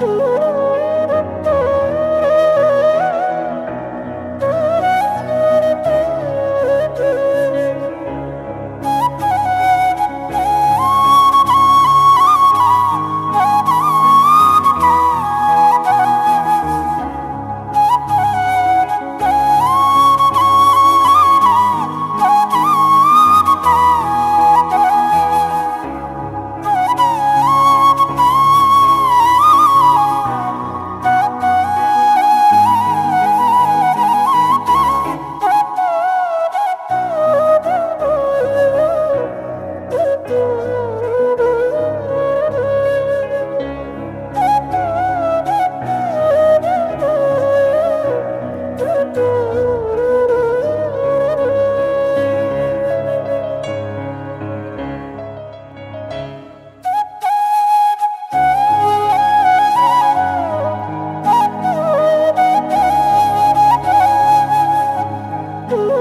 Ooh. Ooh.